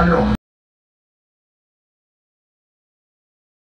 Aló.